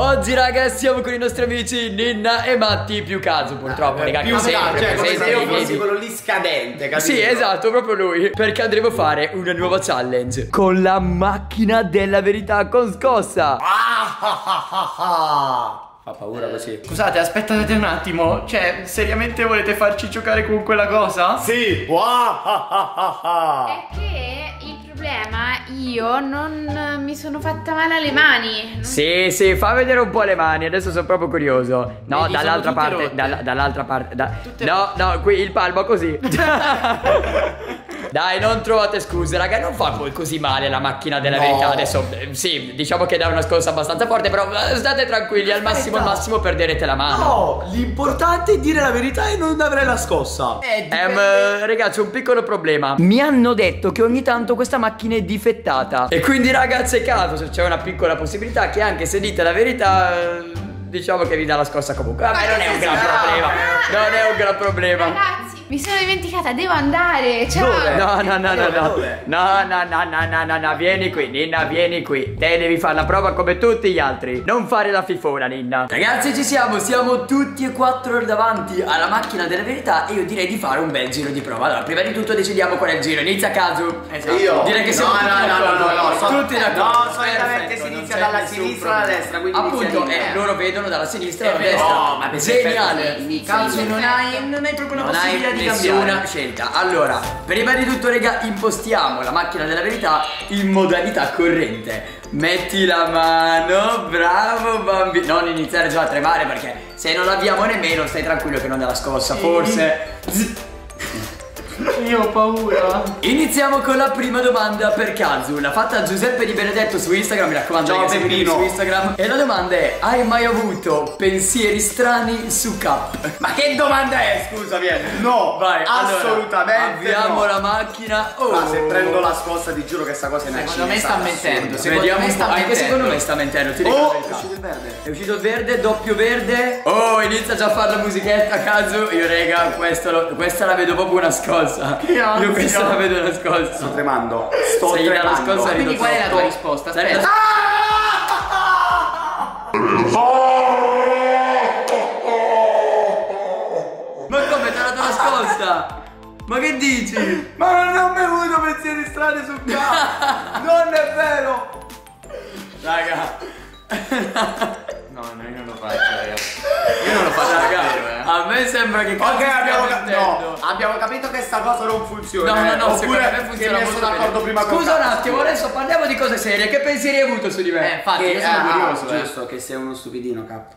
Oggi raga siamo con i nostri amici Ninna e Matti più caso purtroppo raga Più sempre cioè, come se io fossi quello lì scadente, capito? Sì, esatto, proprio lui. Perché andremo a fare una nuova challenge con la macchina della verità con scossa. Ah, ah, ah, ah, ah. Fa paura così. Scusate, aspettate un attimo. Cioè, seriamente volete farci giocare con quella cosa? Sì. Ah, io non mi sono fatta male alle mani. Non- Sì, sì, fa vedere un po' le mani, adesso sono proprio curioso. No, Vedi, dall'altra parte, rotte. dalla- dall'altra parte. da- no, no, qui il palmo così. Dai, non trovate scuse, raga, non fa poi così male la macchina della No. verità. Adesso, eh, sì, diciamo che dà una scossa abbastanza forte, però eh, state tranquilli, al massimo, al massimo perderete la mano. No, l'importante è dire la verità e non avere la scossa. Eh, Ehm, eh, ragazzi, un piccolo problema. Mi hanno detto che ogni tanto questa macchina è difettata. E quindi, ragazzi, è caso, se c'è una piccola possibilità che anche se dite la verità. eh, Diciamo che vi dà la scossa comunque. Vabbè, non è un gran problema. Non è un gran problema. Ragazzi, mi sono dimenticata, devo andare. Ciao. Dove? No, no, no, no, no. No, no, no, no, no, no, no, vieni qui, Ninna, vieni qui. Te devi fare la prova come tutti gli altri. Non fare la fifona, Ninna. Ragazzi, ci siamo, siamo tutti e quattro davanti alla macchina della verità e io direi di fare un bel giro di prova. Allora, prima di tutto decidiamo qual è il giro. Inizia a caso. Esatto. Io? Direi che siamo no, tutti no, no, d'accordo. no, no, no, so- Tutti d'accordo. No, solitamente si inizia dalla sinistra alla destra, quindi Appunto, eh, loro vedono dalla sinistra alla destra. No, ma Geniale. Mi calzo non hai, non hai proprio la possibilità di nessuna scelta. Allora, prima di tutto, raga, impostiamo la macchina della verità in modalità corrente. Metti la mano, bravo bambino. Non iniziare già a tremare perché se non l'abbiamo nemmeno, stai tranquillo che non dà la scossa. Forse. Io ho paura. Iniziamo con la prima domanda per Kazu. L'ha fatta Giuseppe Di Benedetto su Instagram. Mi raccomando, Ciao, ragazzi, seguitemi su Instagram. E la domanda è: Hai mai avuto pensieri strani su Cap? Ma che domanda è? Scusa, vieni. No, Vai, allora, assolutamente. Avviamo no. la macchina. Oh. Ma se prendo la scossa ti giuro che sta cosa è una Secondo me sta mentendo, secondo Vediamo me sta po'. Anche mentendo. secondo me sta mentendo. Ti dico la Oh, è uscito il verde. È uscito il verde, doppio verde. Oh, inizia già a fare la musichetta a caso. Io, rega, questo lo- questa la vedo proprio una scossa. Che ansia. Io questa la vedo scossa. Sto tremando. Sto Se gli dà la tremando. scossa, Quindi rido qual è la tua risposta? Aspetta. Ma come ti ha dato la scossa? Ma che dici? Ma non ho mai avuto pensieri strani sul capo. non è vero. Raga. No, no, io non lo faccio, ragazzi. Io non lo faccio Raga, eh. Me sembra che Ok, abbiamo, ca- mentendo. no, abbiamo capito che sta cosa non funziona. No, no, eh. no, secondo Oppure me funziona che mi sono d'accordo prima con Scusa un attimo, adesso parliamo di cose serie. Che pensieri hai avuto su di me? Eh, infatti, Che- io sono ah, curioso, eh. Giusto, che sei uno stupidino, cap.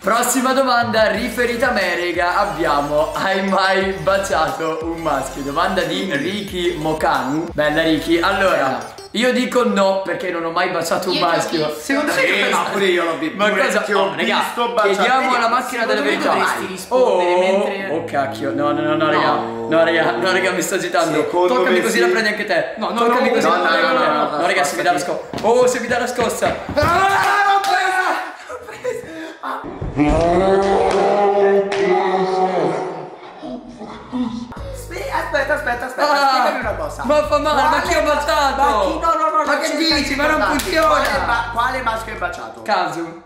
Prossima domanda riferita a me, rega. Abbiamo Hai mai baciato un maschio? Domanda di Ricky Mokanu. Bella Ricky. Allora, io dico no perché non ho mai baciato un Io maschio. Secondo me Sì, ma pure io l'ho visto. Ma Pure cosa? ti ho Oh, raga, visto baciare. chiediamo alla macchina della secondo me verità. dovresti rispondere oh, mentre- Oh cacchio, no, no, no, no, raga. No, raga, no, raga, mi sto agitando. Secondo Toccami me così sì. la prendi anche te. No, no, Toccami no, così no, la prendi no, anche te. no, no, no, No, raga, se mi dà la scossa. Oh, se mi dà la scossa. Sì, aspetta, aspetta, aspetta, Ah, spiegami una cosa. ma fa male, ma chi ho ba- baciato? Ma chi? No, no, no, Ma non che dici? Ma non funziona. Quale, ba- quale maschio hai baciato? Caso.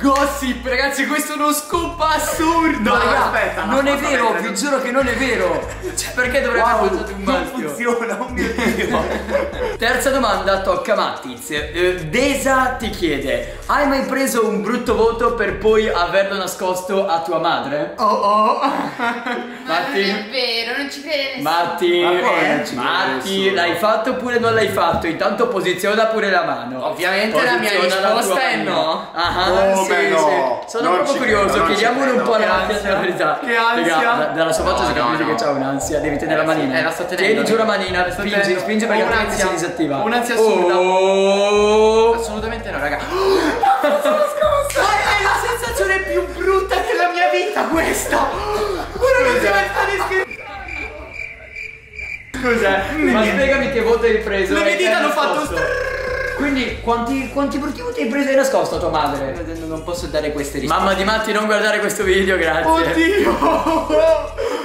Gossip, ragazzi, questo è uno scoop assurdo. No, raga. aspetta, no, non è vero, aspetta. vi giuro che non è vero. Cioè, perché dovrei Wow, un non maschio? funziona, oh mio Dio. Terza domanda tocca a Mattiz. Eh, Desa ti chiede: Hai mai preso un brutto voto per poi averlo nascosto a tua madre? Oh oh. Ma Matti? non è vero, non ci crede nessuno. Matti, eh, Matti, nessuno? l'hai fatto oppure non l'hai fatto? Intanto posiziona pure la mano. Ovviamente la mia Posiziona risposta tua è no. Ah, Come sì, no? sì. Sono Non proprio curioso, credo, chiediamolo un credo. po' Che macchina ansia. della verità. Che ansia. Raga, dalla sua faccia No, si capisce no. che c'ha un'ansia, devi tenere la manina. Eh, la sto tenendo, Tieni giù la manina, La spingi, spingi perché altrimenti si un'ansia. Disattiva. Ho un'ansia assurda. Oh. Assolutamente no, raga. Ma è la sensazione più brutta della mia vita questa. Ora non si mai stare scherzando. Cos'è? Ma spiegami che voto hai preso. Le mie Hai- dita hanno fatto. Quindi quanti, quanti brutti voti hai preso e nascosto a tua madre? Non posso dare queste risposte. Mamma di Matti non guardare questo video, grazie. Oddio.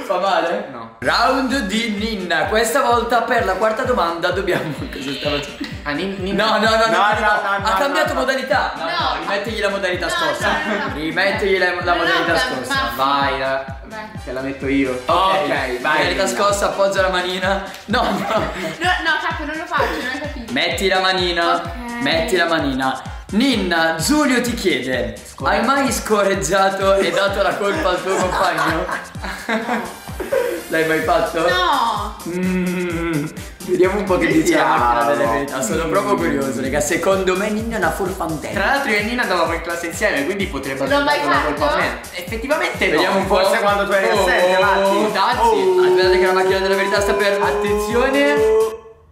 Fa male? No. Round di Ninna. Questa volta per la quarta domanda dobbiamo. Cosa stava facendo? Ah, nin- nin- No, no, no, no, no, No, no, no. no, Ha no, cambiato no. modalità. No, no, Mettigli la modalità No, scossa. no, no, no. Rimettigli la, la No, no, modalità ma- Vai, la- Vai. che la metto io. Ok, vai. Modalità Nina. scossa, appoggia la manina. No, no. No, no, capo, non lo faccio, non hai capito. Metti la manina. Metti la manina. Ninna, Giulio ti chiede: Hai mai scorreggiato e dato la colpa al tuo compagno? L'hai mai fatto? No! Mm, vediamo un po' che dice la macchina delle verità. Sono proprio curioso, raga. Secondo me Ninna è una furfantella. Tra l'altro io e Nina andavamo in classe insieme, quindi potrebbe L'ho mai dato la colpa fatto? a me. Effettivamente no. Vediamo un po'. Forse quando tu eri Oh, assente, Matti. oh, Dazzi. Oh. Aspettate che la macchina della verità sta per. Attenzione!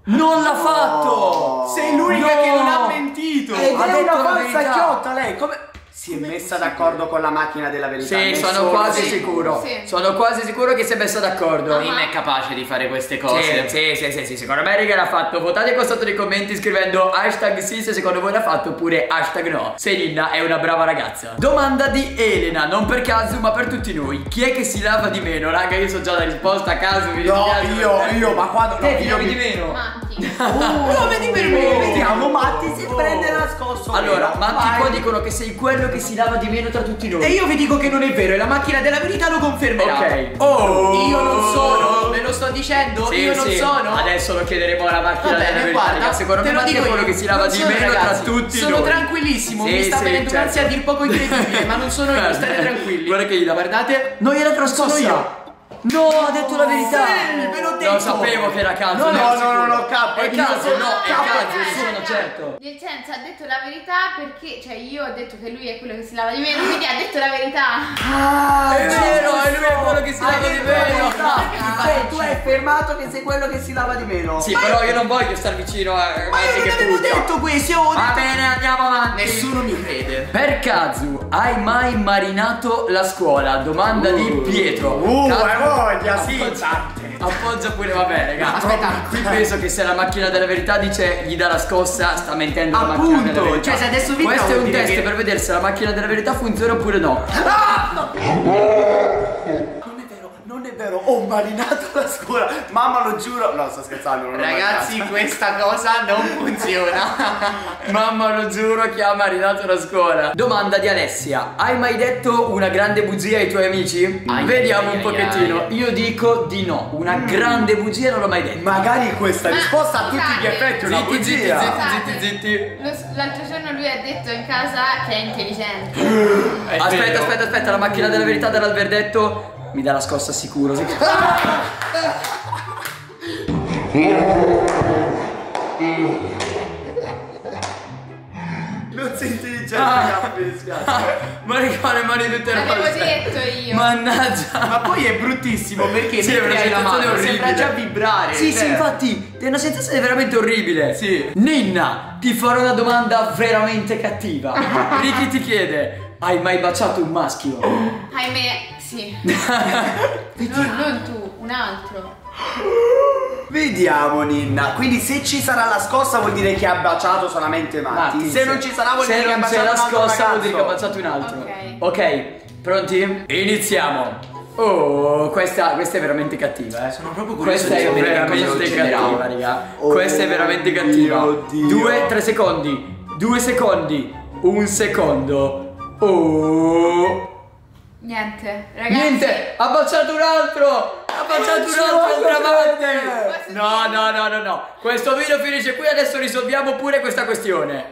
Non l'ha fatto! Sei l'unica No. che non ha mentito. Ed Ha è detto una una falsa chiotta lei, come... Si è messa d'accordo con la macchina della verità. Sì, sono quasi sì. sicuro. Sì. Sono quasi sicuro che si è messo d'accordo. Ah. Nina è capace di fare queste Sì, cose. sì, sì, sì, sì, secondo me Riga l'ha fatto. Votate qua sotto nei commenti scrivendo hashtag sì se secondo voi l'ha fatto oppure hashtag no. Se Ninna è una brava ragazza. Domanda di Elena, non per caso ma per tutti noi. Chi è che si lava di meno? Raga, io so già la risposta a caso. Mi No, io, te. io, ma quando... Te no, ti io lavi mi- di meno? Matti. Oh, vedi per me, vediamo, Matti si prende nascosto. Allora, vero? Matti qua dicono che sei quello che si lava di meno tra tutti noi. E io vi dico che non è vero, e la macchina della verità lo confermerà. Ok. Oh. Io non sono, ve lo sto dicendo, Sì, io non sì. sono. Adesso lo chiederemo alla macchina Va della verità. guarda, secondo te me lo Matti è quello io. che si lava Non di sono, meno ragazzi, tra tutti Sono noi. tranquillissimo, Sì, mi sta sì, venendo certo. un'ansia a dir poco incredibile, ma non sono io, state tranquilli. Guarda che gli dà. Guardate, Non gliela trascossa. Sono io. No, ha detto la verità. Sì, ve l'ho detto. Lo sapevo che era caso. No, no, no, no, no, capo, È io caso, sono no, è caso, Dai, sono certo. Nel senso ha detto la verità perché, cioè io ho detto che lui è quello che si lava di meno, quindi ha detto la verità. Ah, È vero, è lui è quello che si lava di meno. Cioè, tu hai affermato che sei quello che si lava di meno. Sì, però io non voglio star vicino a ma io non che avevo detto questo, ho Va bene, andiamo avanti. Nessuno mi crede. Per caso, hai mai marinato la scuola? Domanda di Pietro. Uh, hai voglia, sì, Appoggia- tante. Appoggia pure, vabbè, raga. Aspetta. Qui penso che se la macchina della verità dice gli dà la scossa, sta mentendo la macchina Appunto, della verità. cioè, se adesso vinca Questo è un test che- per vedere se la macchina della verità funziona oppure no. Non è vero, è vero, ho marinato la scuola. Mamma lo giuro. No, sto scherzando, Ragazzi, questa cosa non funziona. Mamma lo giuro che ha marinato la scuola. Domanda di Alessia. Hai mai detto una grande bugia ai tuoi amici? Ai, Vediamo ai, un ai, pochettino. ai. Io dico di no. Una grande bugia non l'ho mai detta. Magari questa Ma risposta a tutti gli effetti è una Zitti, bugia. zitti, zitti, zitti. L'altro giorno lui ha detto in casa che è intelligente. Aspetta, aspetta, aspetta, la macchina della verità darà il verdetto. Mi dà la scossa sicuro. sì. Non sei intelligente, Ah. mi dispiace. Ma raga, le mani tutte L'avevo rosse. detto io. Mannaggia. Ma poi è bruttissimo perché Sì, è una sensazione mano orribile. sembra già vibrare. Sì, cioè. sì, infatti, è una sensazione veramente orribile. Sì. Ninna, ti farò una domanda veramente cattiva. Ricky ti chiede: Hai mai baciato un maschio? Ahimè, sì. non, non tu, un altro. Vediamo Ninna, quindi se ci sarà la scossa vuol dire che ha baciato solamente Matti. Matti, se sì. non ci sarà vuol Se dire che ha non c'è baciato la un altro scossa vuol dire che ha baciato un altro. Ok. Ok, pronti? Iniziamo. Oh, questa, questa è veramente cattiva, eh. Sono proprio curioso Questa di è veramente cattiva, raga. Oh, questa è veramente cattiva. Dio. Due, tre secondi. Due secondi. Un secondo. Oh. Niente, ragazzi. Niente, ha baciato un altro! Ha baciato Non ci un altro credere. No, no, no, no, no. Questo video finisce qui, adesso risolviamo pure questa questione.